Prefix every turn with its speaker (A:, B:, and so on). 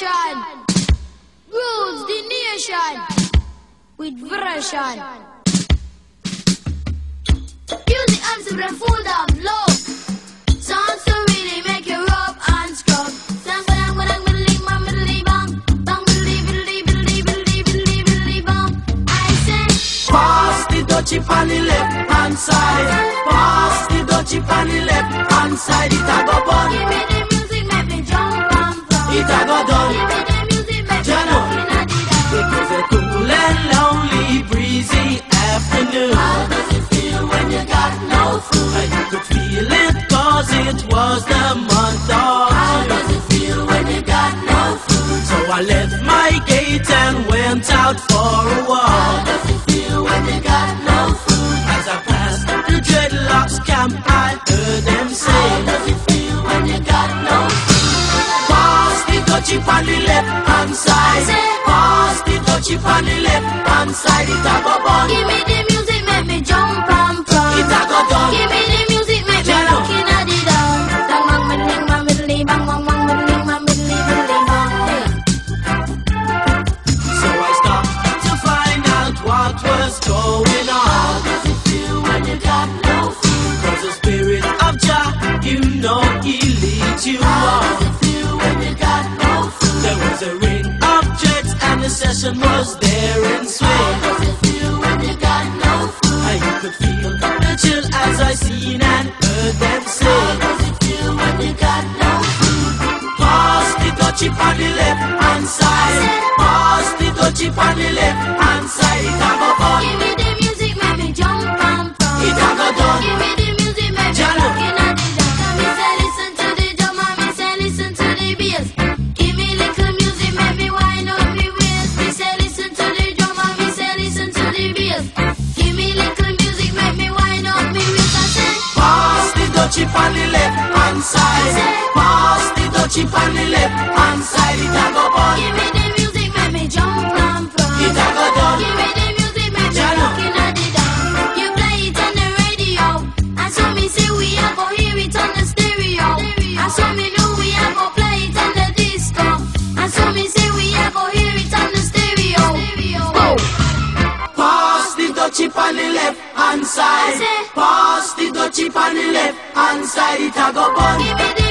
A: Rules the nation with version. Music and supreme full of love. Songs to really make you rub and scrub. Sang ba dang ba dang biddly bang bang. Bang bang. I say,
B: Pass the dutchie on the left hand side. Pass the dutchie on the left hand side. It a go bun.
A: How does it feel when you got no food?
B: You could feel it cause it was the
A: How does it feel when you got no food?
B: So I left my gate and went out for a
A: How does it feel when you got no food?
B: As I passed the dreadlocks camp, I the on the left hand side. Pass the dutchie on the left hand side. It a go bun.
A: Give me the music, make me jump and from.
B: It a go done.
A: Give me the music, make me looking at it down. Bang bang biddling bang biddly bang bang bang biddling bang biddly biddly bang.
B: So I stopped to find out what was going on.
A: How does it feel when you got no food?
B: Cause the spirit of Jah, you know, he leads you on. The session was there in
A: How does it feel when you got no food?
B: And you could feel the chill as I seen and heard them
A: How does it feel when you got no food?
B: Pass the dutchie on the left the dutchie on the left hand side. Pass the dutchie on the left hand side. It a go bun.
A: give me the music, make me jump and from.
B: It a go done.
A: Give me the music, make me looking at it down. You play it on the radio, and so me say we a go hear it on the stereo. And so me know we a go play it on the disco. And so me say we a go hear it on the stereo. Oh.
B: Pass the dutchie on the left hand side. Pass the dutchie on the left one side it a go bun.